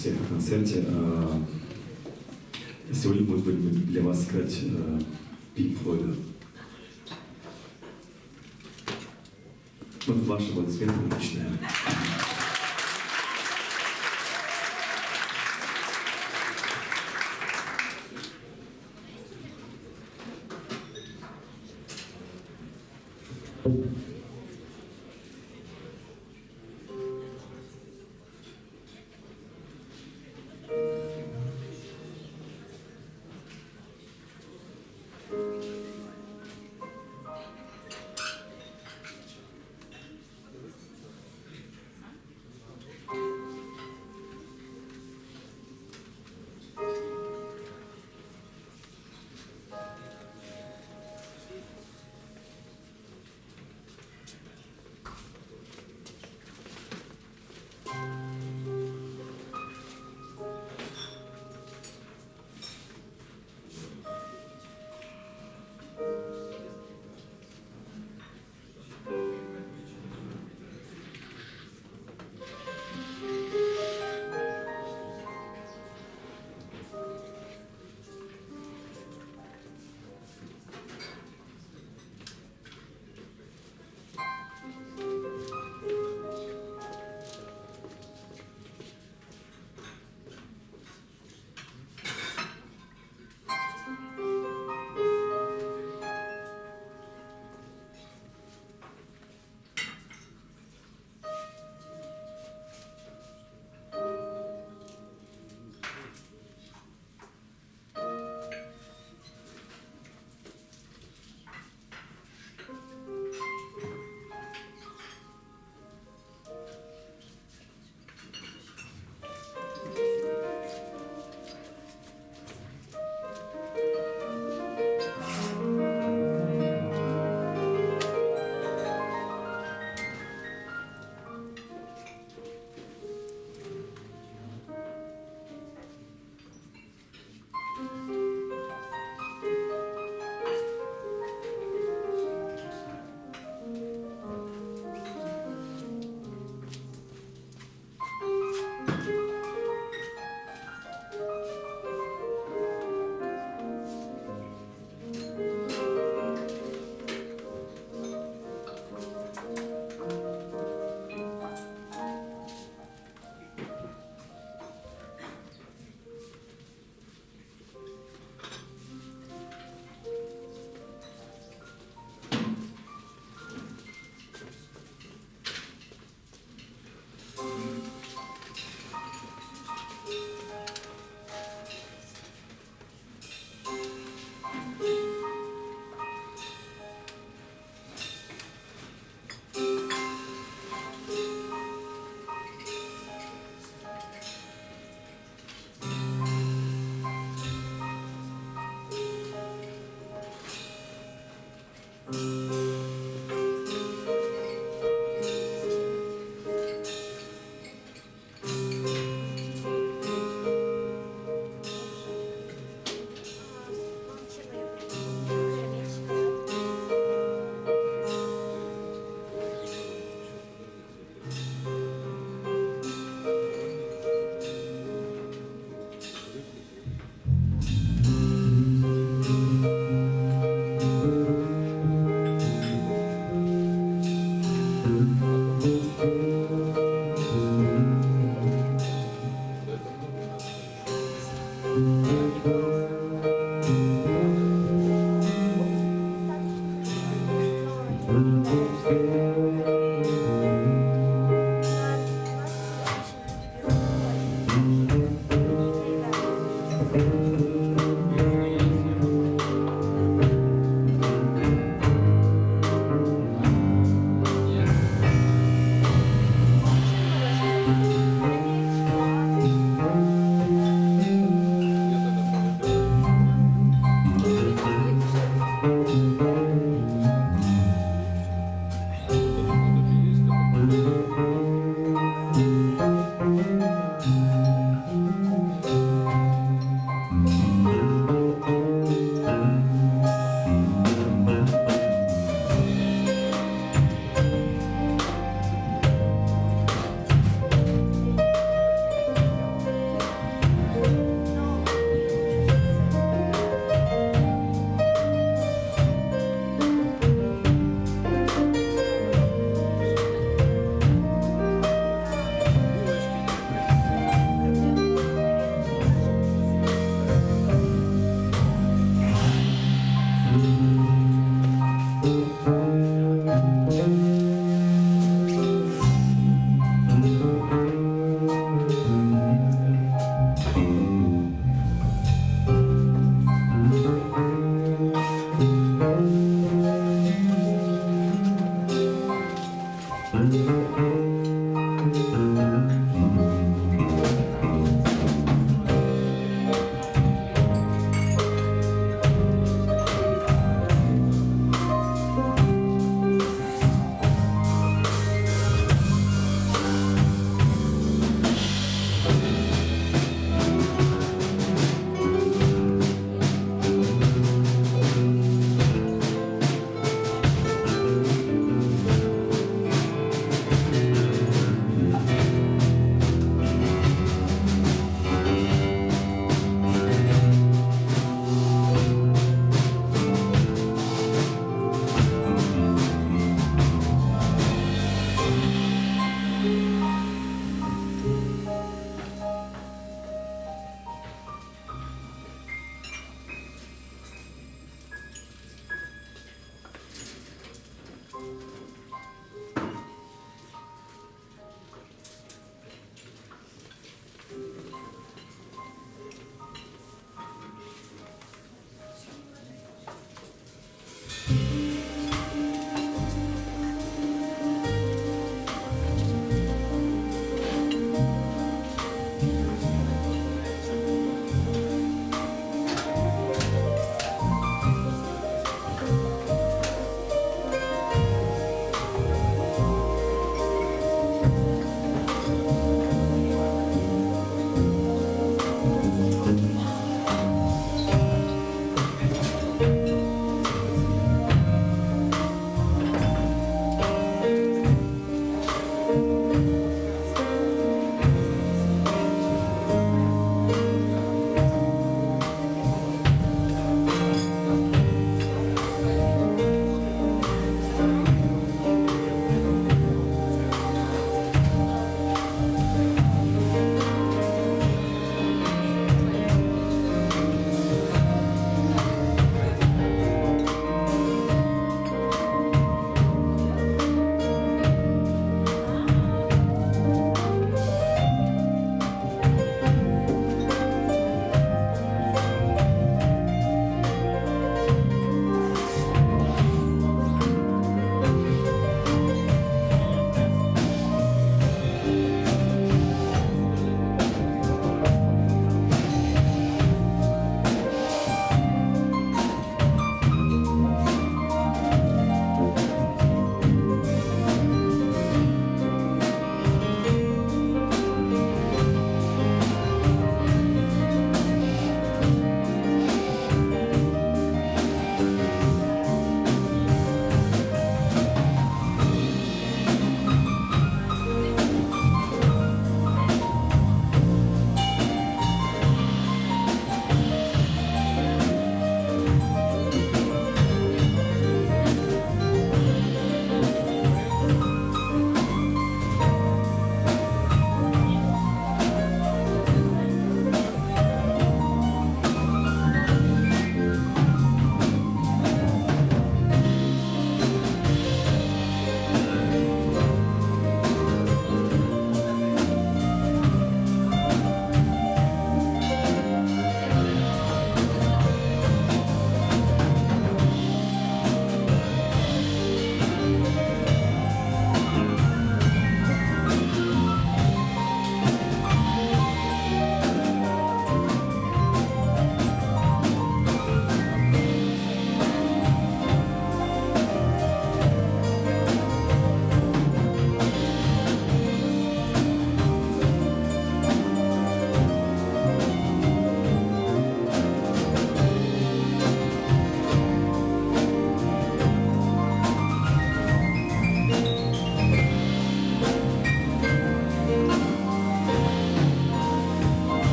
всех на концерте. А, Сегодня мы будем для вас играть Пинк Флойда. Вот ваши аплодисменты начинаем.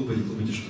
Хлопайте, хлопайте, что Это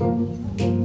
Música